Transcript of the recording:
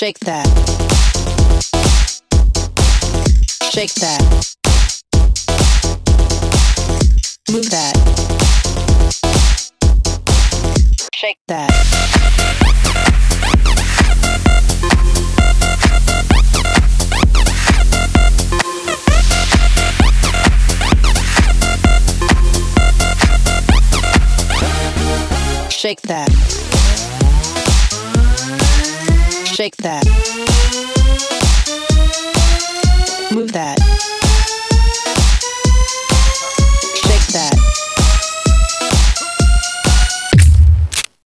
Shake that. Shake that. Move that. Shake that. Shake that. Shake that. Move that.